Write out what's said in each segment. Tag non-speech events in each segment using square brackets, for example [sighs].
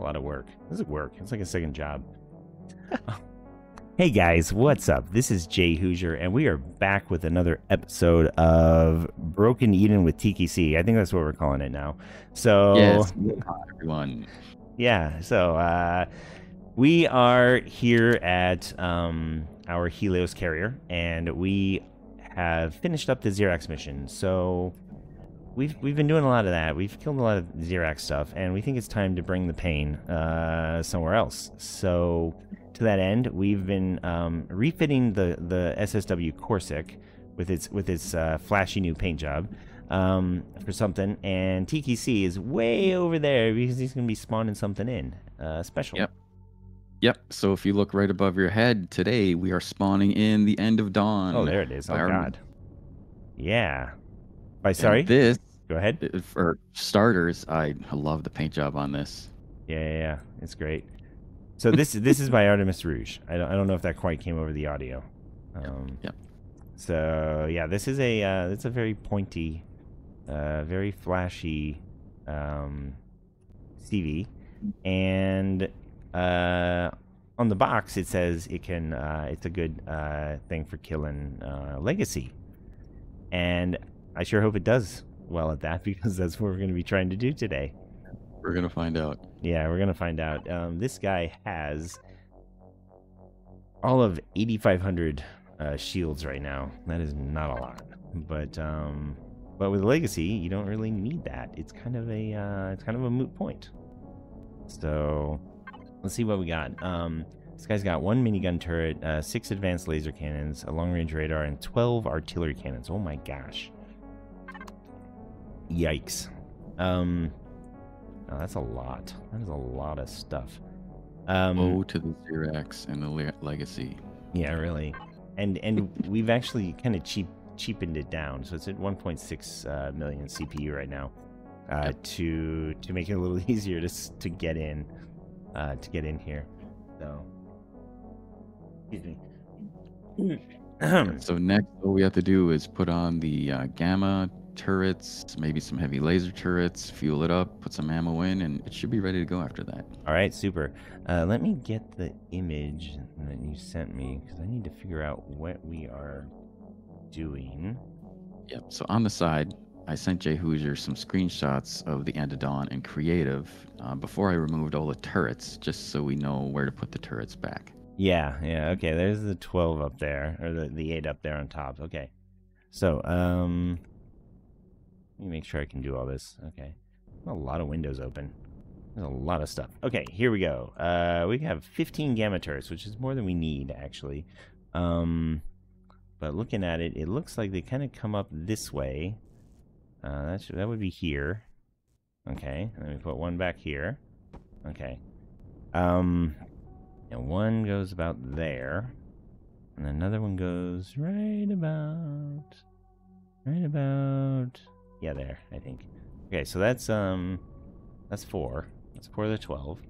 lot of work. This is work. It's like a second job. [laughs] hey guys, what's up? This is Jay Hoosier, and we are back with another episode of Broken Eden with TKC. I think that's what we're calling it now. So, Yes, hi, everyone. yeah. So, uh, we are here at um, our Helios carrier, and we have finished up the Zirax mission. So, we've we've been doing a lot of that. We've killed a lot of Zirax stuff, and we think it's time to bring the pain uh, somewhere else. So, to that end, we've been um, refitting the the SSW Corsair with its with its uh, flashy new paint job um, for something, and TKC is way over there because he's gonna be spawning something in uh, special. Yep. Yep. So if you look right above your head today, we are spawning in the end of dawn. Oh, there it is. Oh our- God. Yeah. By And sorry. This, Go ahead. for starters, I love the paint job on this. Yeah, yeah, yeah. It's great. So this [laughs] this is by Artemis Rouge. I don't I don't know if that quite came over the audio. Um, yep. So yeah, this is a uh, it's a very pointy, uh, very flashy um, CV, and uh, on the box it says it can uh, it's a good uh, thing for killing uh, legacy, and I sure hope it does well at that [laughs] because that's what we're going to be trying to do today. We're gonna find out. Yeah, we're gonna find out. Um, this guy has all of 8,500 uh, shields right now. That is not a lot, but um, but with legacy, you don't really need that. It's kind of a uh, it's kind of a moot point. So let's see what we got. Um, this guy's got one minigun turret, uh, six advanced laser cannons, a long range radar, and 12 artillery cannons. Oh my gosh! Yikes. Um, Oh, that's a lot. That is a lot of stuff. Um, to the Zirax and the le- legacy. yeah, really. And and [laughs] we've actually kind of cheap cheapened it down, so it's at 1.6 uh, million CPU right now, uh, Yep. to to make it a little [laughs] easier to to get in, uh, to get in here. So, excuse me. [clears throat] So next, all we have to do is put on the uh, gamma turrets, maybe some heavy laser turrets, fuel it up, put some ammo in, and it should be ready to go after that. All right, super. Uh, let me get the image that you sent me because I need to figure out what we are doing. Yep. So on the side, I sent Jay Hoosier some screenshots of the of and Creative uh, before I removed all the turrets, just so we know where to put the turrets back. Yeah, yeah, okay. There's the 12 up there, or the, the 8 up there on top. Okay. So, um, let me make sure I can do all this. Okay. A lot of windows open. There's a lot of stuff. Okay, here we go. Uh, we have 15 gamma turrets, which is more than we need, actually. Um, but looking at it, it looks like they kind of come up this way. Uh, that, should, that would be here. Okay, let me put one back here. Okay. Um, and one goes about there. And another one goes right about right about yeah, there, I think. Okay, so that's um that's four. That's four of the twelve.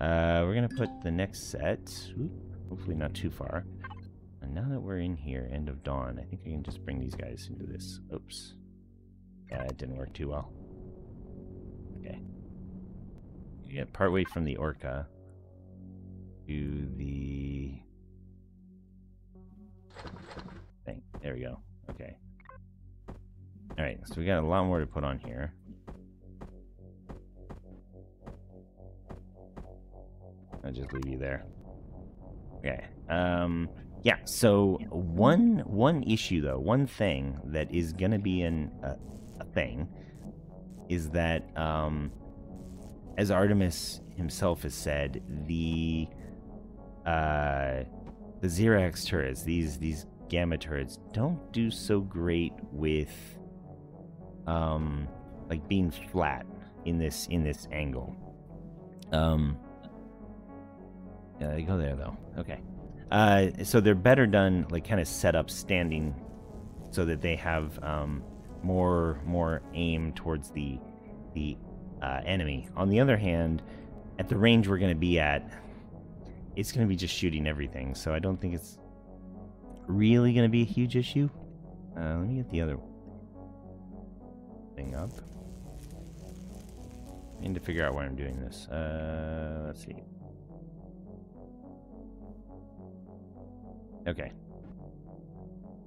Uh we're gonna put the next set. Hopefully not too far. And now that we're in here, end of dawn, I think I can just bring these guys into this. Oops. Yeah, it didn't work too well. Okay. You get partway from the orca to the thing. There we go. Okay. Alright, so we got a lot more to put on here. I'll just leave you there. Okay. Um yeah, so one one issue though, one thing that is gonna be an a, a thing is that um as Artemis himself has said, the uh the Zirax turrets, these these gamma turrets, don't do so great with um like being flat in this in this angle. Um yeah, they go there though. Okay. Uh so they're better done like kind of set up standing so that they have um more more aim towards the the uh, enemy. On the other hand, at the range we're going to be at, it's going to be just shooting everything. So I don't think it's really going to be a huge issue. Uh, let me get the other thing up. I need to figure out why I'm doing this. Uh, let's see. Okay.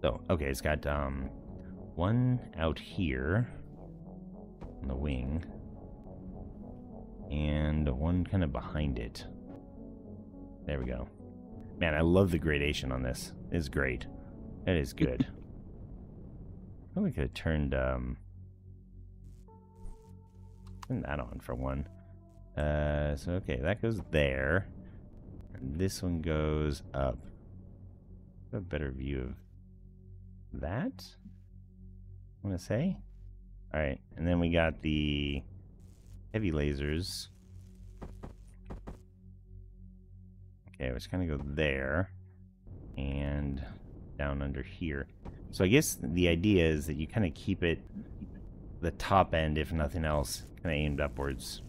So, okay, it's got um one out here on the wing and one kind of behind it. There we go. Man, I love the gradation on this. It's great. It is good. I [laughs] Probably could have turned um turn that on for one. Uh so okay, that goes there. And this one goes up. A better view of that. I wanna say. Alright, and then we got the heavy lasers. Okay, we're just gonna go there and down under here. So I guess the idea is that you kind of keep it the top end, if nothing else, kind of aimed upwards.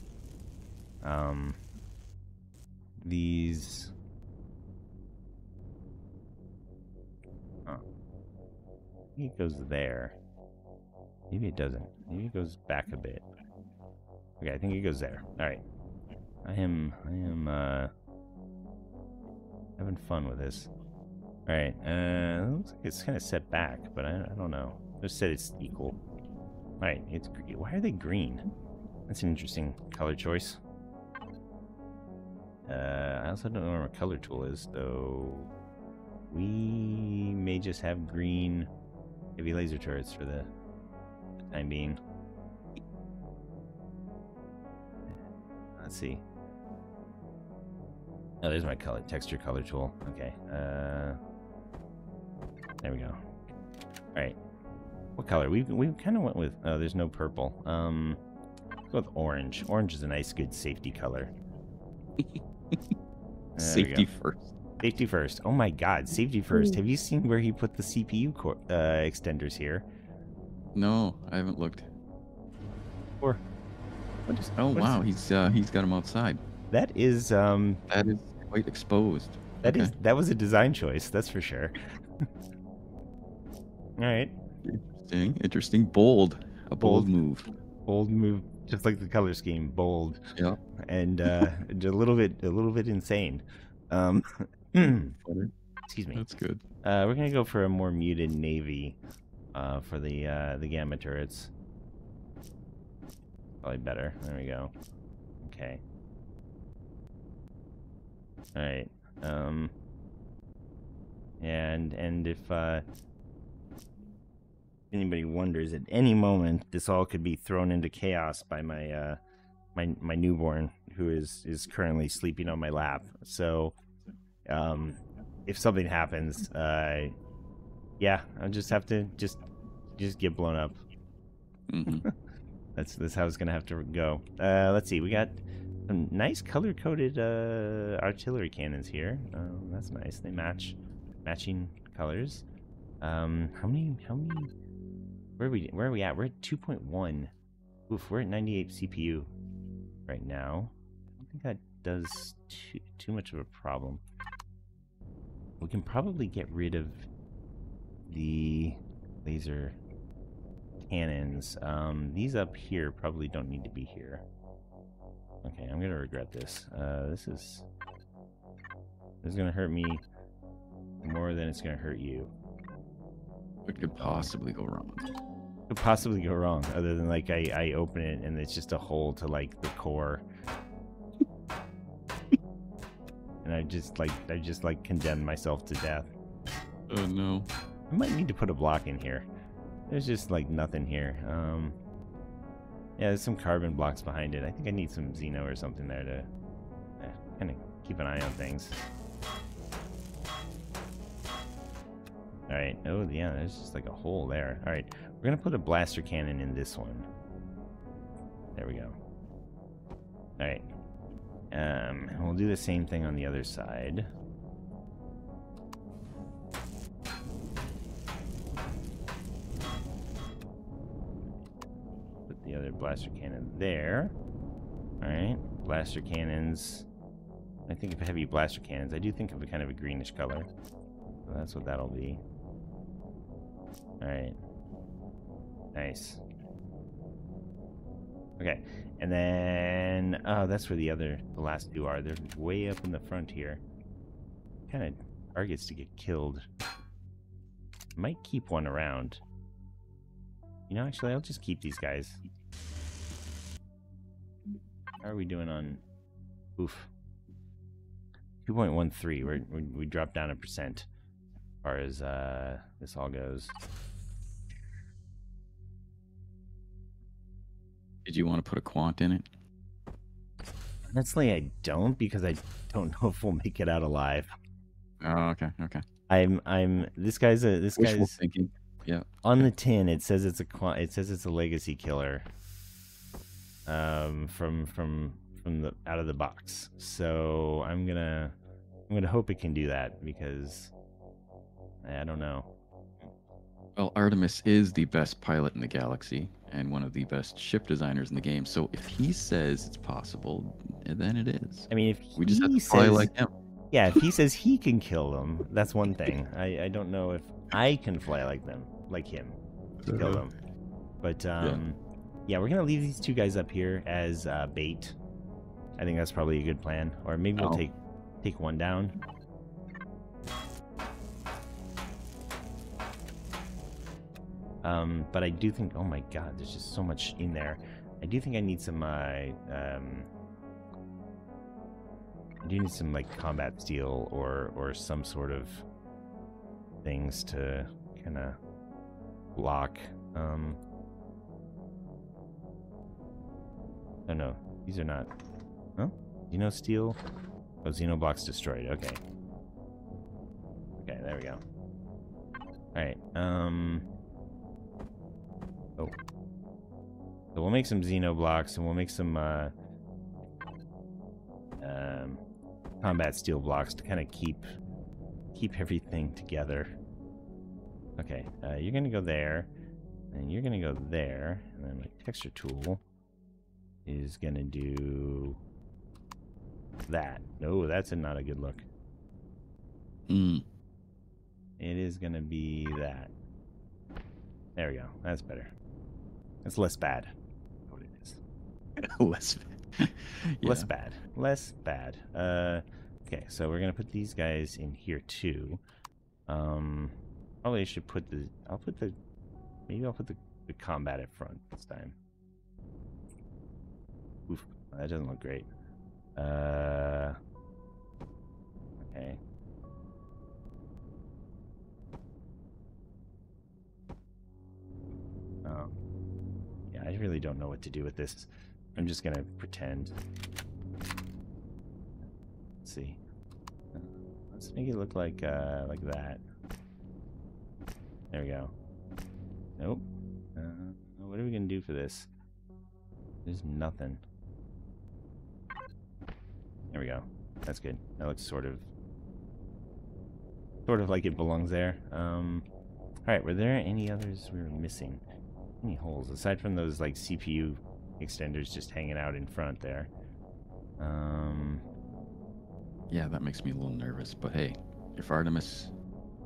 Um, these. Maybe it goes there. Maybe it doesn't. Maybe it goes back a bit. Okay, I think it goes there. All right. I am. I am. uh having fun with this. All right. Uh, looks like it's kind of set back, but I, I don't know. Just said it's equal. All right. It's green. why are they green? That's an interesting color choice. Uh, I also don't know where my color tool is, though. We may just have green heavy laser turrets for the time being. Let's see. Oh, there's my color texture color tool. Okay. Uh, there we go. All right. What color? We we kind of went with. Oh, there's no purple. Um, go with orange. Orange is a nice, good safety color. [laughs] Safety first. Safety first. Oh my God, safety first. Have you seen where he put the CPU core, uh, extenders here? No, I haven't looked. Or what is? Oh what is- wow, he's uh, he's got him outside. that is um That is quite exposed. that is Okay. that was a design choice. That's for sure. [laughs] All right, interesting. Interesting. Bold. A bold, Bold. move. bold move, just like the color scheme, bold. Yeah. and [laughs] uh, a little bit a little bit insane. Um, [clears throat] excuse me. That's good. Uh, we're gonna go for a more muted navy uh, for the uh, the gamma turrets. Probably better. There we go. Okay. All right. Um. And and if uh, anybody wonders, at any moment this all could be thrown into chaos by my uh, my my newborn who is is currently sleeping on my lap. So, um, if something happens, uh, yeah, I'll just have to just just get blown up. hmm [laughs] That's that's how it's gonna have to go. Uh, let's see, we got some nice color coded uh, artillery cannons here. Uh, that's nice. They match matching colors. Um, how many? How many? Where are we? Where are we at? We're at two point one. Oof, we're at ninety eight CPU right now. I don't think that does too too much of a problem. We can probably get rid of the laser cannons. Um, these up here probably don't need to be here. Okay, I'm gonna regret this. Uh, this is this is gonna hurt me more than it's gonna hurt you. What could possibly go wrong? Could possibly go wrong, other than like I I open it and it's just a hole to like the core, and I just like I just like condemn myself to death. Oh no. I might need to put a block in here. There's just like nothing here. Um, yeah, there's some carbon blocks behind it. I think I need some Xeno or something there to uh, kind of keep an eye on things. All right. Oh yeah, there's just like a hole there. All right, we're gonna put a blaster cannon in this one. There we go. All right. Um, we'll do the same thing on the other side. Put the other blaster cannon there. Alright, blaster cannons. I think of heavy blaster cannons. I do think of a kind of a greenish color. So that's what that'll be. Alright. Nice. Okay, and then oh, that's where the other, the last two are. They're way up in the front here. Kind of targets to get killed. Might keep one around. You know, actually, I'll just keep these guys. How are we doing on? Oof. 2.13. We're, we we dropped down a percent far as uh, this all goes. Did you want to put a quant in it? Honestly, I don't because I don't know [laughs] if we'll make it out alive. Oh, okay, okay. I'm I'm this guy's a this Wishful guy's thinking. Yeah. On the tin. It says it's a qua- it says it's a legacy killer. Um, from from from the out of the box. So I'm gonna I'm gonna hope it can do that because I don't know. Well, Artemis is the best pilot in the galaxy and one of the best ship designers in the game. So if he says it's possible, then it is. I mean, if We just have he to fly says- like him. Yeah, if he [laughs] says he can kill them, that's one thing. I, I don't know if I can fly like them, like him, to kill them. But um, yeah. we're gonna leave these two guys up here as uh, bait. I think that's probably a good plan. Or maybe we'll Oh. take take one down. Um, but I do think, oh my god, there's just so much in there. I do think I need some, uh, um, I do need some like combat steel or or some sort of things to kind of block. Um, oh no, these are not. Huh? Xeno steel. Oh, Xeno blocks destroyed. Okay. Okay, there we go. All right. Um. Oh. So we'll make some Xeno blocks and we'll make some uh, um, combat steel blocks to kind of keep keep everything together. Okay, uh, you're gonna go there, and you're gonna go there, and then my texture tool is gonna do that. No, that's a, not a good look. Mm. It is gonna be that. There we go. That's better. That's less bad. What it is. [laughs] Less. [laughs] Less Yeah. bad. Less bad. Uh, okay, so we're gonna put these guys in here too. Um, probably should put the. I'll put the. Maybe I'll put the, the combat at front this time. Oof, that doesn't look great. Uh. Don't know what to do with this. I'm just gonna pretend. Let's see. Let's make it look like uh, like that. There we go. Nope. Uh, what are we gonna do for this? There's nothing. There we go. That's good. That looks sort of, sort of like it belongs there. Um. All right. Were there any others we were missing? Any holes aside from those like CPU extenders just hanging out in front there? Um. Yeah, that makes me a little nervous. But hey, if Artemis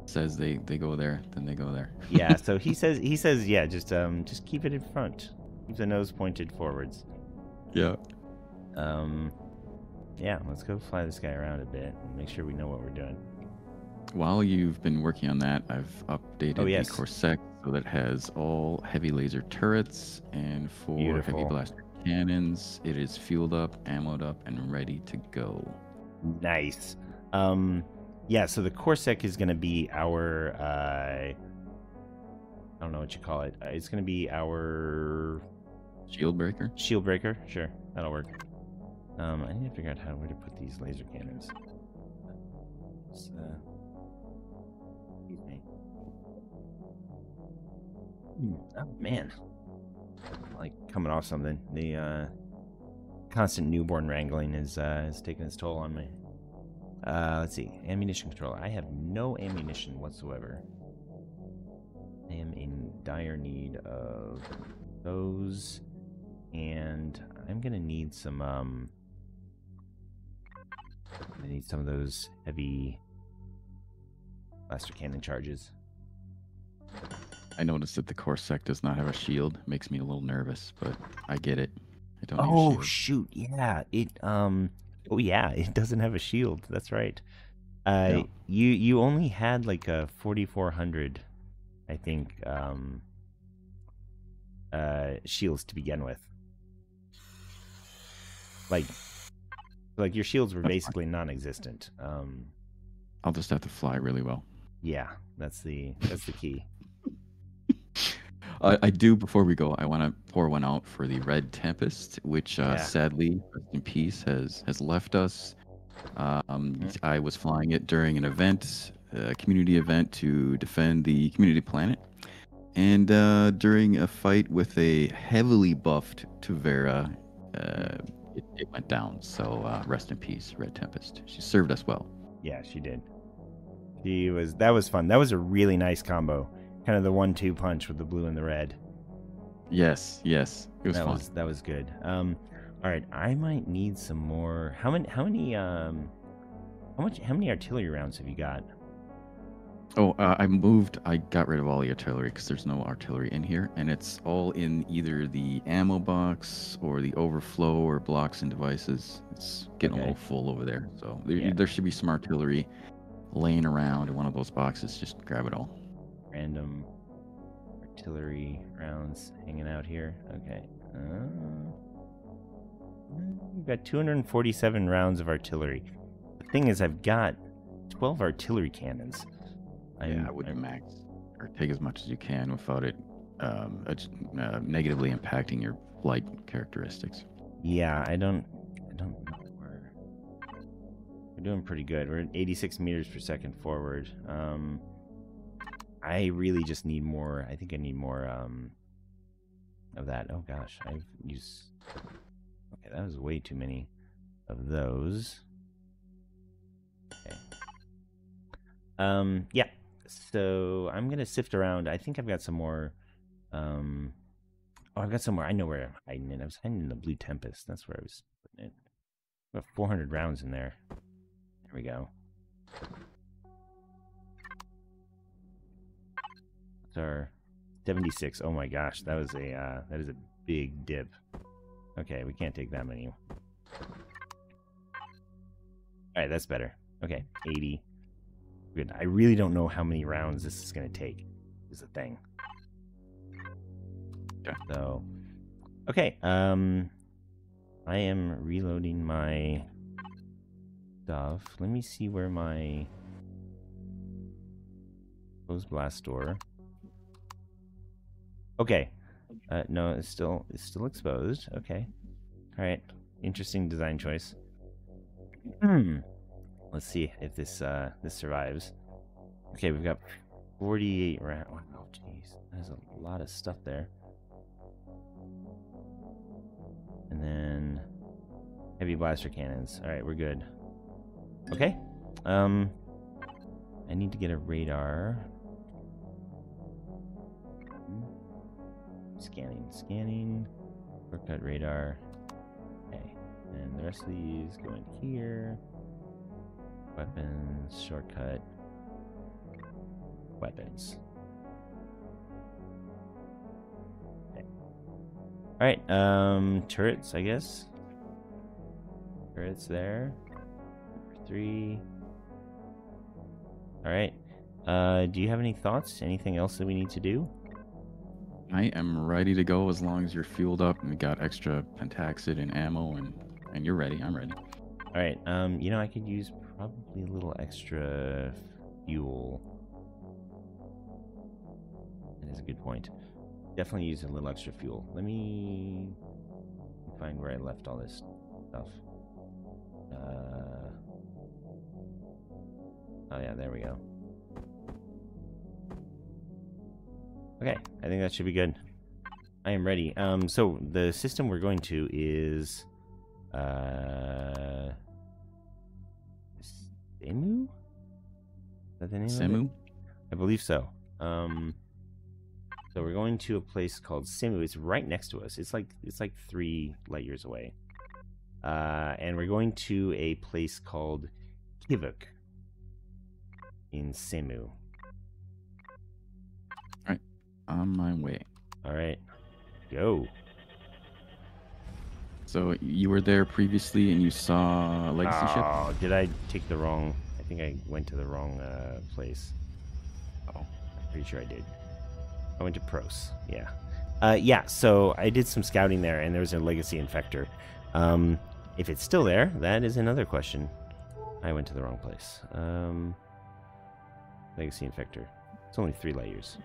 says they they go there, then they go there. [laughs] yeah so he says he says yeah just um just keep it in front keep the nose pointed forwards Yeah. um yeah let's go fly this guy around a bit and make sure we know what we're doing While you've been working on that, I've updated Oh, yes. the Corsair so that has all heavy laser turrets and for heavy blaster cannons. It is fueled up, ammoed up, and ready to go. nice um yeah so the Corsair is going to be our uh i don't know what you call it uh, it's going to be our Shield breaker. shield breaker sure that'll work um i need to figure out how where to put these laser cannons It's, oh man. Like coming off something. The uh constant newborn wrangling is uh is taking its toll on me. Uh let's see. Ammunition controller. I have no ammunition whatsoever. I am in dire need of those. And i'm gonna need some um i need some of those heavy blaster cannon charges I noticed that the Corsair does not have a shield. Makes me a little nervous, but I get it. I don't Oh shoot! Yeah, it um. Oh yeah, [laughs] it doesn't have a shield. That's right. Uh, Yeah. you you only had like a forty four hundred, I think. Um. Uh, shields to begin with. Like, like your shields were That's fine. basically non-existent. Um. I'll just have to fly really well. Yeah, that's the that's the key. I, I do. Before we go, I want to pour one out for the Red Tempest, which uh, Yeah. sadly, rest in peace, has has left us. Um, Mhm. I was flying it during an event, a community event to defend the community planet, and uh, during a fight with a heavily buffed Tuvera, uh, it, it went down. So uh, rest in peace, Red Tempest. She served us well. Yeah, she did. She was that was fun. That was a really nice combo. Kind of the one-two punch with the blue and the red. Yes, yes, it was that fun. was that was good. Um, all right, I might need some more. How many? How many? Um, how much? How many artillery rounds have you got? Oh, uh, I moved. I got rid of all the artillery because there's no artillery in here, and it's all in either the ammo box or the overflow or blocks and devices. It's getting Okay. a little full over there, so there, Yeah. there should be some artillery laying around in one of those boxes. Just grab it all. Random artillery rounds hanging out here. Okay. Uh, we've got 247 rounds of artillery. The thing is, I've got 12 artillery cannons. I'm- yeah, I wouldn't I'm- max or take as much as you can without it um, uh, negatively impacting your flight characteristics. Yeah, I don't. I don't. We're we're doing pretty good. We're at 86 meters per second forward. Um, I really just need more. I think I need more um of that. Oh gosh, I've used. Okay, that was way too many of those. Okay. Um. Yeah. So I'm gonna sift around. I think I've got some more. Um. Oh, I've got somewhere. I know where I'm hiding it. I was hiding in the Blue Tempest. That's where I was putting it. About 400 rounds in there. There we go. Our 76. Oh my gosh, that was a uh, that is a big dip. Okay, we can't take that many. All right, that's better. Okay, 80. Good. I really don't know how many rounds this is going to take. Is the thing. Okay. So, okay. Um, I am reloading my stuff. Let me see where my closed blast door. Okay. Uh, no, it's still it's still exposed. Okay. All right. Interesting design choice. Hmm. Let's see if this uh this survives. Okay, we've got 48 round. Oh, jeez, there's a lot of stuff there. And then heavy blaster cannons. All right, we're good. Okay. Um, I need to get a radar. Scanning, scanning. Shortcut radar. Okay. And the rest of these go in here. Weapons, shortcut. Weapons. Okay. Alright, um, turrets, I guess. Turrets there. Number three. Alright. Uh, do you have any thoughts? Anything else that we need to do? I am ready to go as long as you're fueled up and got extra pentaxid and ammo and and you're ready. I'm ready. All right. Um, you know, I could use probably a little extra fuel. That is a good point. Definitely use a little extra fuel. Let me find where I left all this stuff. Uh, oh yeah, there we go. Okay, I think that should be good. I am ready. Um, so the system we're going to is uh Simu? Is that the name? Semu? I believe so. Um so we're going to a place called Simu. It's right next to us. It's like it's like three light years away. Uh and we're going to a place called Kivuk in Simu. On my way. All right. Go. So you were there previously and you saw a legacy ship? Oh, did I take the wrong? I think I went to the wrong uh, place. Oh, I'm pretty sure I did. I went to Pros. Yeah. Uh, yeah. So I did some scouting there, and there was a legacy infector. Um, if it's still there, that is another question. I went to the wrong place. Um, legacy infector. It's only three light years.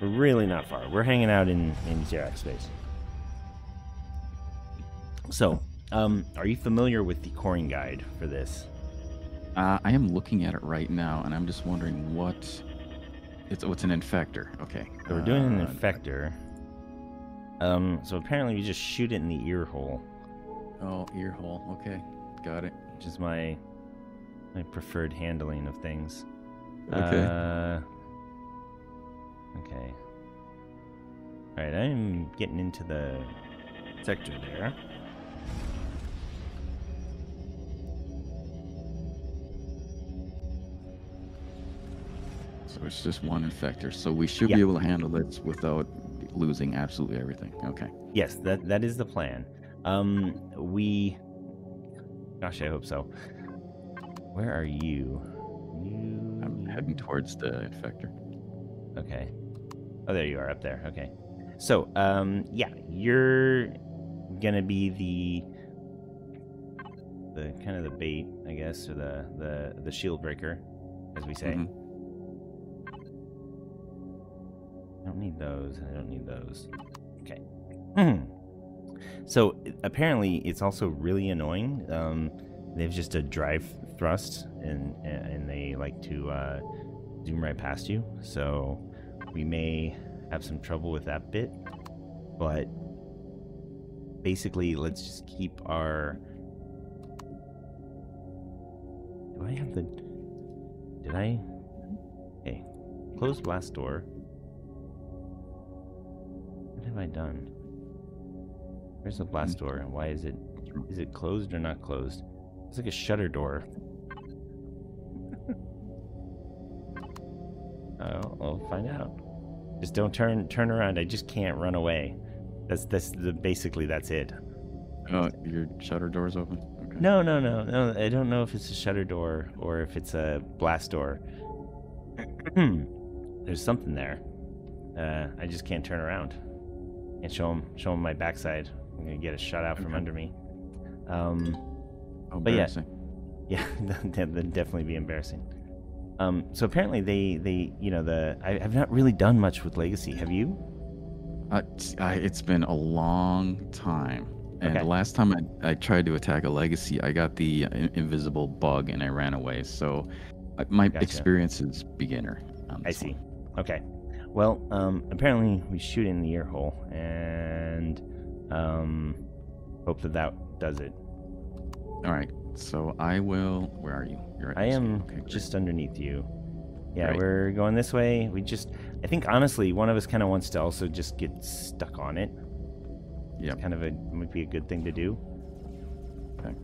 We're really not far. We're hanging out in in Zirax space. So, um, are you familiar with the coring guide for this? Uh, I am looking at it right now, and I'm just wondering what. It's oh, it's an infector. Okay. So we're doing an Uh, infector. Um, so apparently we just shoot it in the ear hole, Oh, ear hole. Okay, got it. which is my my preferred handling of things. Okay. Uh, okay. All right, I'm getting into the sector there. So it's just one infector. So we should Yeah. be able to handle this without losing absolutely everything. Okay. Yes, that that is the plan. Um, we. Gosh, I hope so. Where are you? You. I'm heading towards the infector. Okay. Oh, there you are up there. Okay. So, um, yeah, you're gonna be the the kind of the bait, I guess, or the the the shield breaker, as we say. Mhm. I don't need those. I don't need those. Okay. Hmm. so apparently, it's also really annoying. Um, they have just a drive thrust, and and they like to uh, zoom right past you. So we may have some trouble with that bit, but basically, let's just keep our. Do I have the? Did I? Okay, close blast door. What have I done? Where's the blast hmm. door? and Why is it? Is it closed or not closed? It's like a shutter door. Oh, I'll find out. Just don't turn turn around. I just can't run away. That's that's the basically that's it. Oh, your shutter door's open. Okay. No, no, no, no. I don't know if it's a shutter door or if it's a blast door. [clears throat] There's something there. Uh, I just can't turn around. Can't show him show him my backside. I'm gonna get a shot out from under me. Um, Oh, but yeah. yeah, [laughs] that would definitely be embarrassing. Um, so apparently they they you know the I, I've not really done much with Legacy. Have you? Uh, I, it's been a long time. And Okay. the last time I, I tried to attack a legacy, I got the uh, in- invisible bug and I ran away. So uh, my Gotcha. experience is beginner. I see. one. Okay. Well, um, apparently we shoot in the ear hole and um, hope that that does it. All right. So I will. Where are you? You're at I am. Okay, just underneath you. Yeah, Right. we're going this way. We just, I think honestly, one of us kind of wants to also just get stuck on it. Yeah. Kind of a might be a good thing to do. Okay.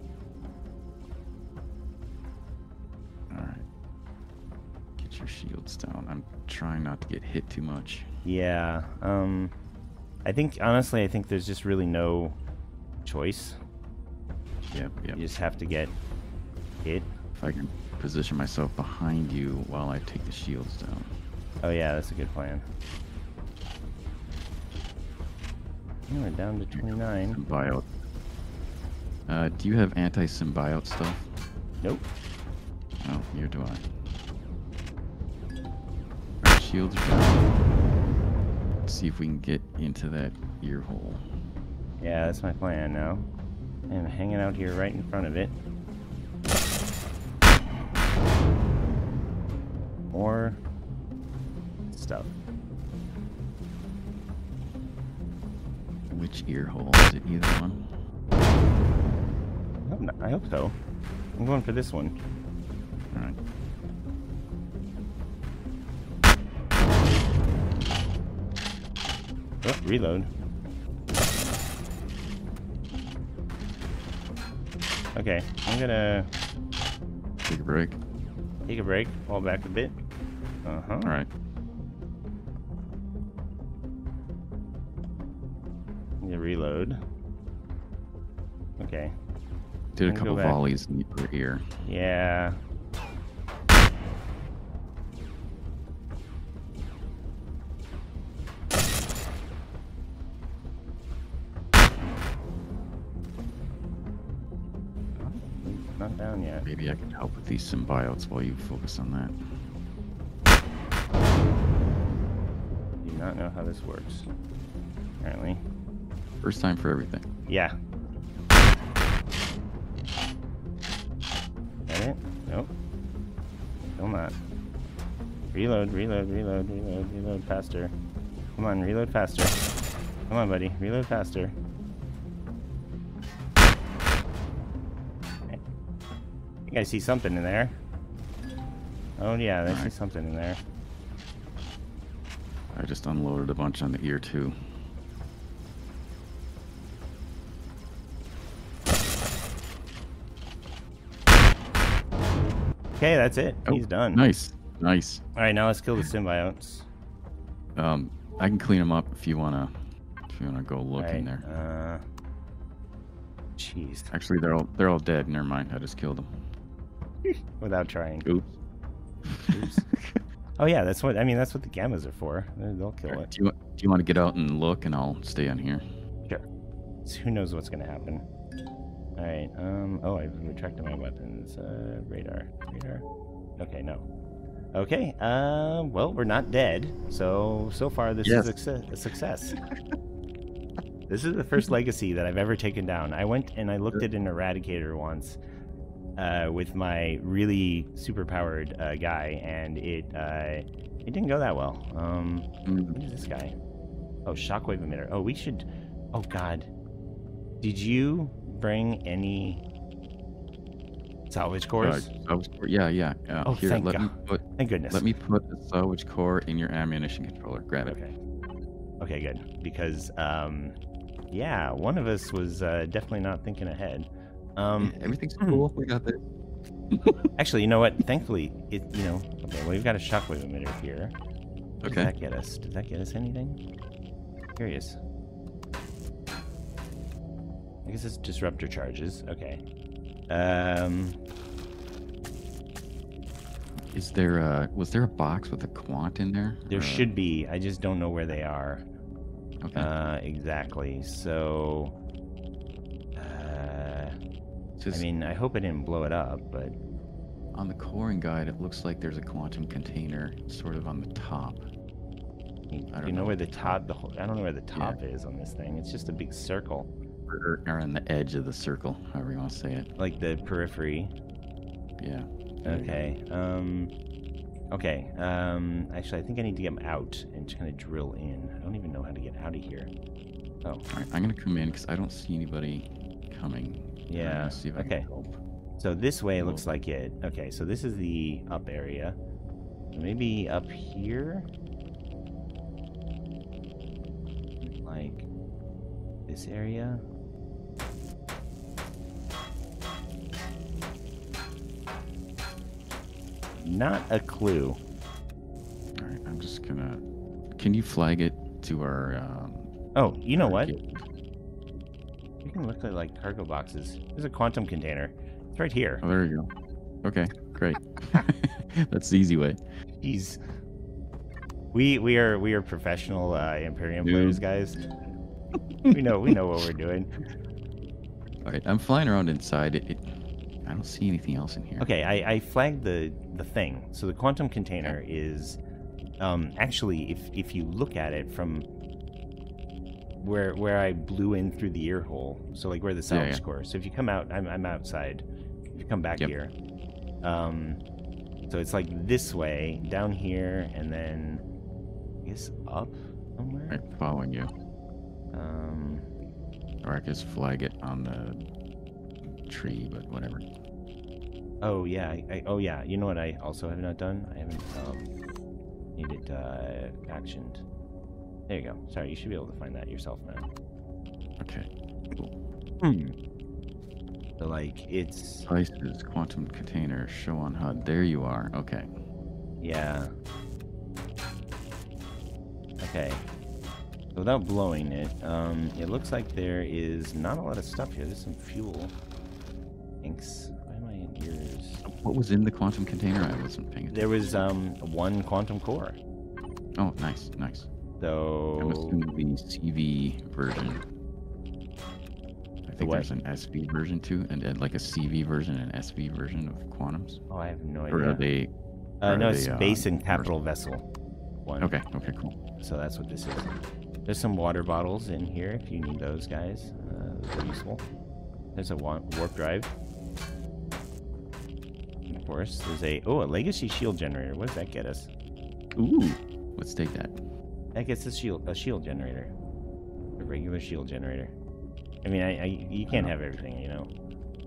All right. Get your shields down. I'm trying not to get hit too much. Yeah. Um, I think honestly, I think there's just really no choice. Yep. Yep. You just have to get hit. If I can position myself behind you while I take the shields down. Oh yeah, that's a good plan. Yeah, we're down to 29. Symbiote. Uh, do you have anti-symbiote stuff? Nope. Oh, here do I. Our shields are down. Let's see if we can get into that ear hole. Yeah, that's my plan now. I'm hanging out here right in front of it. More stuff. Which ear hole? Is it either one? I hope, I hope so. I'm going for this one. Alright. Oh, reload. Okay, I'm gonna Take a break. take a break, fall back a bit. Uh huh. Alright. Need to reload. Okay. Did a couple volleys in your here. Yeah. Maybe I can help with these symbiotes while you focus on that. Do not know how this works. Apparently. First time for everything. Yeah. That it? Nope. Still not. Reload, reload, reload, reload, reload faster. Come on, reload faster. Come on, buddy. Reload faster. Think I see something in there. Oh yeah, I see Alright. something in there. I just unloaded a bunch on the ear too. Okay, that's it. Oh, He's done. Nice, nice. All right, now let's kill the symbiotes. Um, I can clean them up if you wanna, if you wanna go look All in there. Uh, jeez, Actually, they're all they're all dead. Never mind. I just killed them. [laughs] without trying. Oops. Oops. [laughs] Oh yeah, that's what I mean. That's what the gammas are for. They- They'll kill Do it. you want do you want to get out and look, and I'll stay in here? Sure. So who knows what's gonna happen? All right. Um. Oh, I've retracted my weapons. Uh, radar. Radar. Okay. No. Okay. Uh. Well, we're not dead. So so far this Yes. is a, success- a success. this is the first legacy that I've ever taken down. I went and I looked at an eradicator once. Uh, with my really super powered uh, guy, and it uh, it didn't go that well. Um, Mm, what is this guy? Oh, shockwave emitter. Oh, we should. Oh God, did you bring any salvage uh, cores? salvage core- yeah, yeah. Uh, Oh, here, thank let me God. put Thank goodness. let me put a salvage core in your ammunition controller. Grab it. Okay. Okay, good. Because um, yeah, one of us was uh, definitely not thinking ahead. Um, Everything's hmm. cool. We got this. [laughs] actually, you know what? Thankfully, it you know. Okay, well, we've got a shockwave emitter here. What Okay. that get us? Did that get us anything? Curious. I guess it's disruptor charges. Okay. Um. Is there a was there a box with a quant in there? There Or should be. I just don't know where they are. Okay. Uh, exactly. So. I mean, I hope I didn't blow it up, but on the coring guide, it looks like there's a quantum container sort of on the top. you, I don't you know know. where the top. The whole, I don't know where the top is on this thing. It's just a big circle, Or, or on the edge of the circle, however you want to say it. like the periphery. Yeah. Okay. Um. Okay. Um. Actually, I think I need to get out and just kind of drill in. I don't even know how to get out of here. Oh. All right, I'm gonna come in because I don't see anybody coming. Yeah. See if I Okay. Can help. So this way looks like it. Okay. So this is the up area. Maybe up here. Like this area. Not a clue. All right, I'm just gonna. Can you flag it to our? Um, Oh, you know our what? Look at like cargo boxes. There's a quantum container. It's right here. Oh, there you go. Okay, great. [laughs] That's the easy way. Jeez. We we are we are professional uh, Empyrion Dude. players, guys. we know we know what we're doing. All right, I'm flying around inside. It, it I don't see anything else in here. Okay, I, I flagged the the thing. So the quantum container is um, actually if if you look at it from where where I blew in through the ear hole, so like where the salvage yeah. core. So if you come out, I'm I'm outside. If you come back Yep. here, um, so it's like this way down here, and then I guess up somewhere. Right, following you. Um, Or I just flag it on the tree, but whatever. oh yeah, I, I, oh yeah. You know what? I also have not done. I haven't um, needed uh, actioned. There you go. Sorry, you should be able to find that yourself now. Okay. So like it's Places, quantum container, show on HUD. There you are. Okay. yeah. Okay. Without blowing it, um, it looks like there is not a lot of stuff here. There's some fuel. Thanks. Why am I in yours? What was in the quantum container? I wasn't paying attention. There was um one quantum core. Oh, nice, nice. I'm assuming the CV version. I think what? there's an SV version too, and, and like a CV version and SV version of quantums. oh, I have no Or are idea. they? Uh, are no, they, it's uh, space and capital vessel. One. Okay, okay, cool. So that's what this is. There's some water bottles in here if you need those, guys. Uh, those are useful. There's a warp drive. Of course, there's a oh a legacy shield generator. What does that get us? Ooh, let's take that. That gets a shield a shield generator, a regular shield generator. I mean, I, I you can't have everything, you know.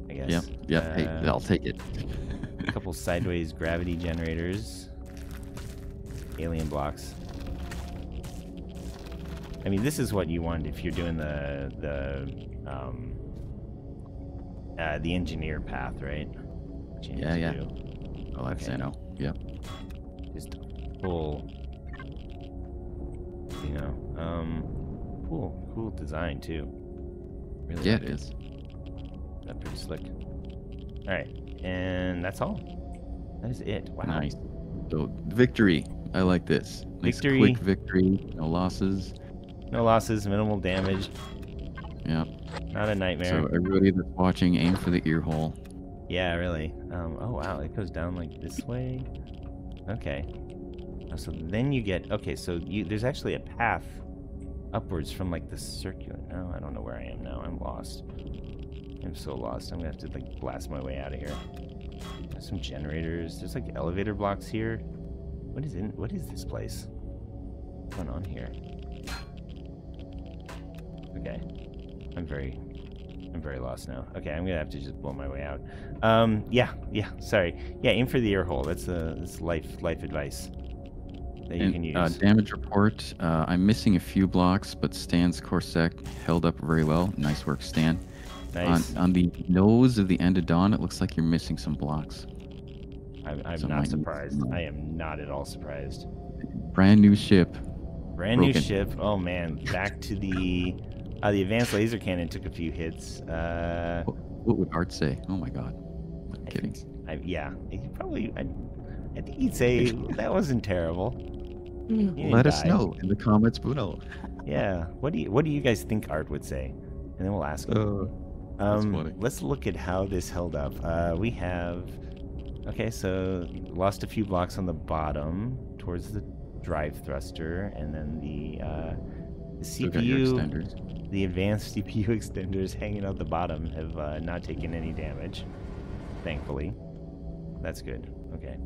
I guess. Yep, yep. hey, Uh, I'll take it. a [laughs] couple sideways gravity generators, alien blocks. I mean, this is what you want if you're doing the the um, uh, the engineer path, right? What you need Yeah, yeah. do. Oh, okay. Zeno. Yep. Just full, you know, um, cool, cool design too. Really Yeah, it is. That's pretty slick. All right, and that's all. That is it. Wow. Nice. So victory. I like this. Nice Victory. quick victory. No losses. No losses, minimal damage. Yeah. Not a nightmare. So everybody that's watching, aim for the ear hole. Yeah, really. Um, oh wow, it goes down like this way. Okay. Oh, so then you get okay. So you there's actually a path upwards from like the circular. No, I don't know where I am now. I'm lost. I'm so lost. I'm gonna have to like blast my way out of here. There's some generators. There's like elevator blocks here. What is in? What is this place? What's going on here? Okay. I'm very I'm very lost now. Okay, I'm gonna have to just blow my way out. Um, yeah, yeah. Sorry. Yeah, aim for the ear hole. That's a that's life life advice that you And, can use. Uh, damage report. Uh, I'm missing a few blocks, but Stan's Corsair held up very well. Nice work, Stan. nice. On, on the nose of the end of dawn, it looks like you're missing some blocks. I'm, I'm so not surprised. I am not at all surprised. Brand new ship. Brand new ship. Oh man, back to the uh, the advanced laser cannon took a few hits. Uh, What, what would Art say? Oh my god. I'm I kidding. think- I, yeah, he probably. I, I think he'd say [laughs] that wasn't terrible. Didn't Let us die. know in the comments below. Yeah. What do you What do you guys think Art would say? And then we'll ask him. Uh, Um, let's look at how this held up. Uh, we have, okay, so lost a few blocks on the bottom towards the drive thruster, and then the uh, the still got your CPU, extenders. the advanced [laughs] CPU extenders hanging out the bottom have uh, not taken any damage, thankfully. That's good. Okay.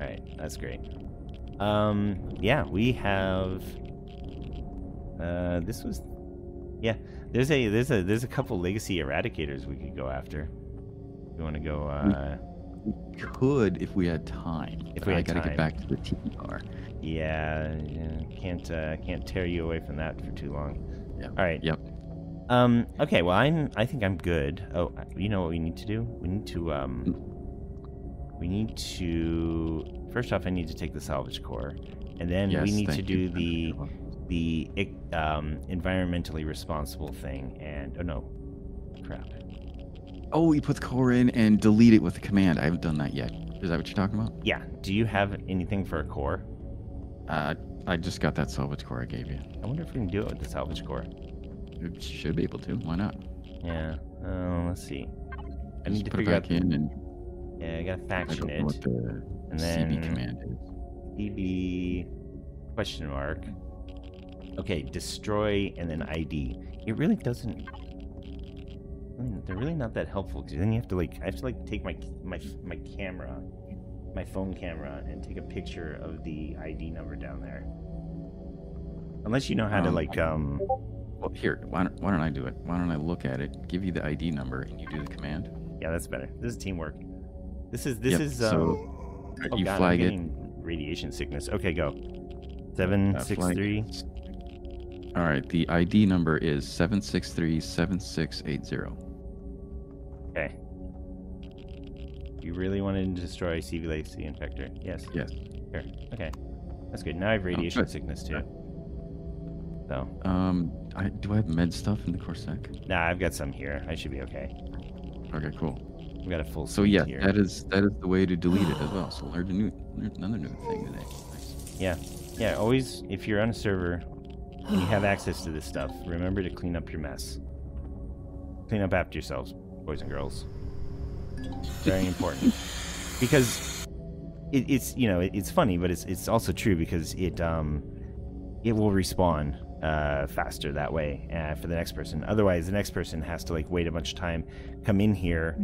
All right, that's great. Um, yeah, we have. Uh, this was, yeah. There's a there's a there's a couple legacy eradicators we could go after. We want to go. Uh, We could if we had time. If we I gotta time. get back to the TR. yeah, yeah, can't uh, can't tear you away from that for too long. Yeah. All right. Yep. Um. Okay. Well, I'm. I think I'm good. Oh, you know what we need to do? We need to. Um. We need to. First off, I need to take the salvage core, and then we need to do you. the the um, environmentally responsible thing. And oh no, crap. Oh, you put the core in and delete it with the command. I haven't done that yet. Is that what you're talking about? Yeah. Do you have anything for a core? Uh, I just got that salvage core I gave you. I wonder if we can do it with the salvage core. You should be able to. Why not? Yeah. Uh, let's see. I Just need to put figure it out. back in and Yeah, I gotta faction it. what the And CB then command is. DB question mark. Okay, destroy and then ID. It really doesn't. I mean, they're really not that helpful because then you have to like I have to like take my my my camera, my phone camera, and take a picture of the ID number down there. Unless you know how to Um, like um. Well, here, why don't, why don't I do it? Why don't I look at it, give you the ID number, and you do the command? Yeah, that's better. This is teamwork. This is this Yep, is so um. Oh you God, flag it. radiation sickness. Okay, go. Seven uh, six three. All right, the ID number is 7637680. Okay. You really wanted to destroy CV Legacy Infector? Yes. Yes. Sure. Okay. That's good. Now I have radiation Oh, sickness too. So, Um, I, do I have med stuff in the Corsair? nah, I've got some here. I should be okay. Okay, cool. We've got a full So yeah, here. that is that is the way to delete it as well. [sighs] So learned a new, learned another new thing today. Nice. Yeah, yeah. Always, if you're on a server and you have access to this stuff, remember to clean up your mess. Clean up after yourselves, boys and girls. Very important. [laughs] because it, it's you know it, it's funny, but it's it's also true because it um it will respawn uh faster that way uh, for the next person. Otherwise, the next person has to like wait a bunch of time, come in here,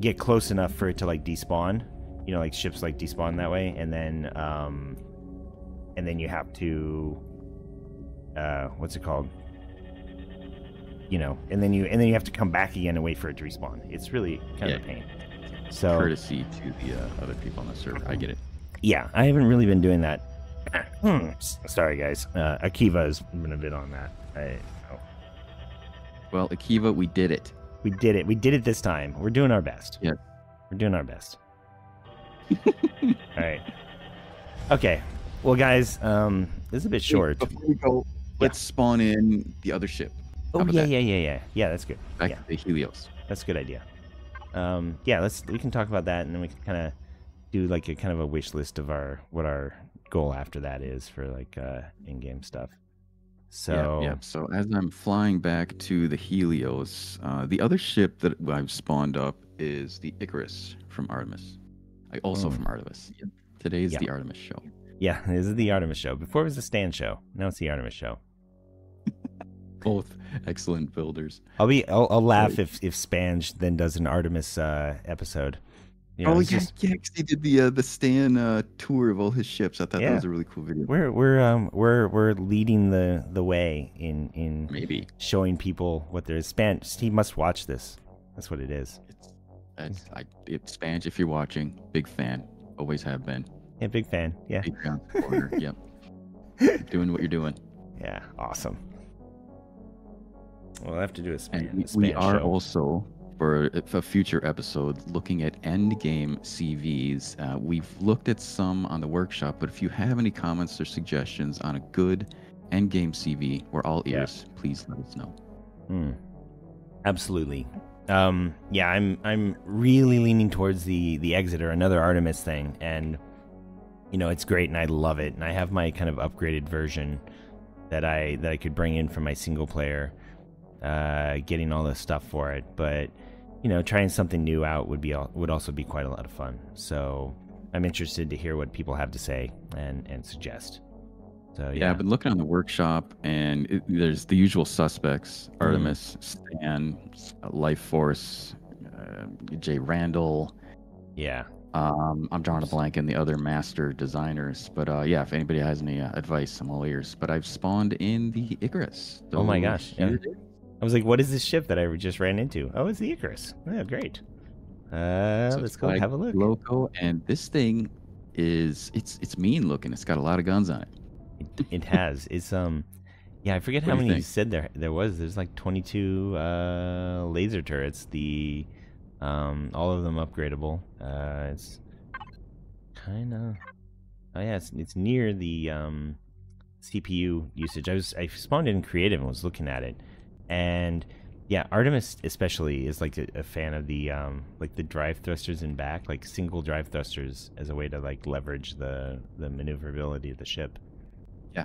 get close enough for it to like despawn. You know, like ships like despawn that way, and then um and then you have to uh what's it called you know and then you and then you have to come back again and wait for it to respawn it's really kind of a pain so Courtesy to the uh, other people on the server. I get it. yeah i haven't really been doing that [clears throat] Hmm, sorry guys uh akiva has been a bit on that I, oh, Well, Akiva, we did it. We did it we did it this time we're doing our best Yeah. we're doing our best [laughs] all right okay well guys um this is a bit short Before we go, let's spawn in the other ship. oh yeah that? yeah yeah yeah yeah that's good Back yeah the Helios. That's a good idea. Um, yeah, let's we can talk about that, and then we can kind of do like a kind of a wish list of our what our goal after that is for like uh, in-game stuff. So yeah, yeah. So as I'm flying back to the Helios, uh, the other ship that I've spawned up is the Icarus from Artemis. I also Oh. from Artemis. Today is Yeah. the Artemis show. yeah, this is the Artemis show. Before it was the Stan show. Now it's the Artemis show. [laughs] Both excellent builders. I'll be I'll, I'll laugh if if Spange then does an Artemis uh, episode. You know, oh it's yeah, just- yeah. 'cause he did the uh, the Stan uh, tour of all his ships. I thought Yeah. that was a really cool video. we're we're um we're we're leading the the way in in Maybe showing people what there is. Span he must watch this. That's what it is. it's it's I it's Spange if you're watching. Big fan. Always have been. Yeah, big fan. Yeah. Patreon supporter. [laughs] yep. Doing what you're doing. Yeah, awesome. Well, I have to do a span. And we, we are show. also for a future episode looking at endgame CVs. Uh, we've looked at some on the workshop, but if you have any comments or suggestions on a good endgame CV, we're all Yeah. ears. Please let us know. Hmm. Absolutely. Um, yeah, I'm I'm really leaning towards the the Exeter, another Artemis thing, and you know it's great, and I love it, and I have my kind of upgraded version that I that I could bring in for my single player, uh, getting all the stuff for it. But you know, trying something new out would be would also be quite a lot of fun. So I'm interested to hear what people have to say and and suggest. So Yeah, yeah, I've been looking on the workshop, and it, there's the usual suspects: Mm. Artemis, Stan, Life Force, uh, Jay Randall. yeah. Um, I'm drawing a blank in the other master designers, but uh, yeah, if anybody has any uh, advice, I'm all ears. But I've spawned in the Icarus. Oh my gosh, yeah. I was like, what is this ship that I just ran into? Oh, it's the Icarus. Oh, great. Uh, So let's go have a look. Loco, and this thing is it's it's mean looking. It's got a lot of guns on it. It, it has. It's um, yeah, I forget What how you many you said there there was. There's like 22 uh laser turrets. The um, all of them upgradable. Uh, it's kind of. Oh yeah, it's it's near the um CPU usage. I was I spawned in creative and was looking at it, and yeah, Artemis especially is like a, a fan of the um like the drive thrusters in back, like single drive thrusters as a way to like leverage the the maneuverability of the ship. Yeah.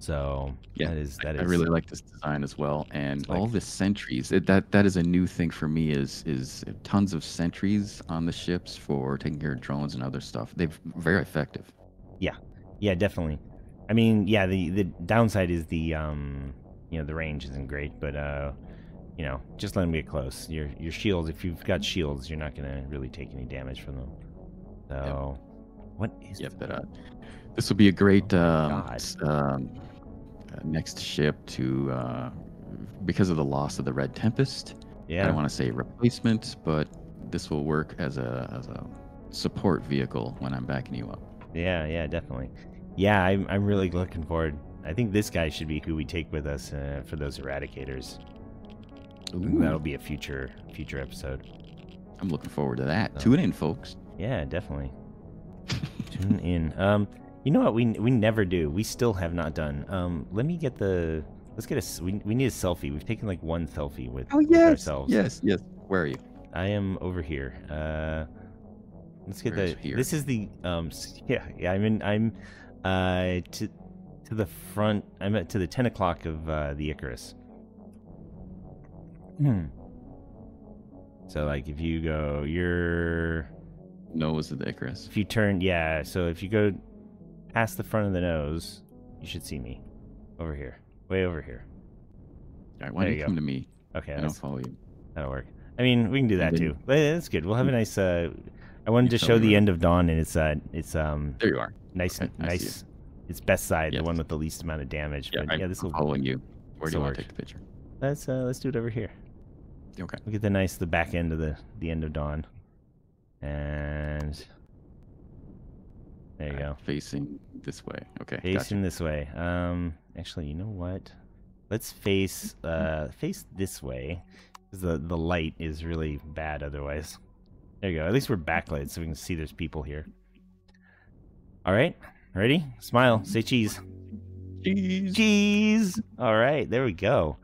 So Yeah, that is that is I really like this design as well, and like- all the sentries. It, that that is a new thing for me. Is is tons of sentries on the ships for taking care of drones and other stuff. They're very effective. Yeah, yeah definitely. I mean yeah the the downside is the um you know the range isn't great, but uh you know just let them get close. Your your shields if you've got shields you're not gonna really take any damage from them. So what is Yep. Uh, this will be a great Oh um, um, uh, next ship to uh, because of the loss of the Red Tempest. Yeah, I don't want to say replacement, but this will work as a as a support vehicle when I'm backing you up. Yeah, yeah, definitely. Yeah, I'm, I'm really looking forward. I think this guy should be who we take with us uh, for those eradicators. That'll be a future future episode. I'm looking forward to that. Tune in, folks. Yeah, definitely. [laughs] Tune in. Um, You know what? We we never do. We still have not done. Um, let me get the. Let's get a. We, we need a selfie. We've taken like one selfie with, Oh with yes, ourselves. yes, yes. Where are you? I am over here. Uh, let's get Where's the. here? This is the. Um. Yeah. Yeah. I'm in. I'm. Uh. To. To the front. I'm at to the ten o'clock of uh, the Icarus. Hmm. So like, if you go, you're. Nose of the Icarus. If you turn, yeah. So if you go past the front of the nose, you should see me over here, way over here. All right, why There don't you you go. come to me? Okay, I don't follow you. that'll work. I mean, we can do that too. That's good. We'll have a nice. Uh, I wanted You to show the when. end of dawn, and it's uh, it's um, There you are. nice, Okay, nice. It's best side, the one with the least amount of damage. Yeah, but I'm, yeah, this will. following you. Where do you want to take the picture? Let's uh, let's do it over here. Okay. Look at the nice, the back end of the the end of dawn, and there you All go. Facing this way. Okay. facing this way. Um, actually, you know what? Let's face uh face this way, because the the light is really bad otherwise. There you go. At least we're backlit, so we can see there's people here. All right, ready? Smile. Say cheese. Cheese. Cheese. All right, there we go.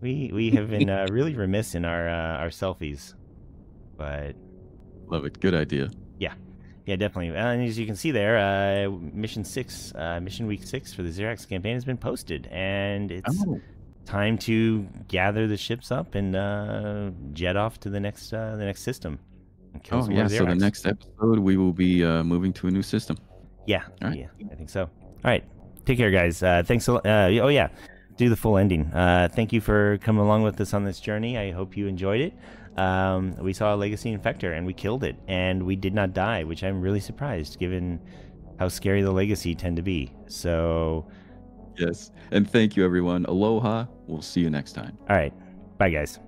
We we have been uh, [laughs] really remiss in our uh, our selfies, but Love it. Good idea. Yeah, yeah, definitely. And as you can see there, uh, mission six, uh, mission week six for the Zirax campaign has been posted, and it's Oh, time to gather the ships up and uh, jet off to the next uh, the next system. oh yeah. So the next episode we will be uh, moving to a new system. Yeah, All right. yeah, I think so. All right, take care, guys. Uh, thanks a lot. Uh, oh yeah, do the full ending. Uh, thank you for coming along with us on this journey. I hope you enjoyed it. Um, we saw a legacy infector and we killed it, and we did not die, which I'm really surprised given how scary the legacy tend to be. So, Yes. And thank you everyone. Aloha. We'll see you next time. all right, bye, guys.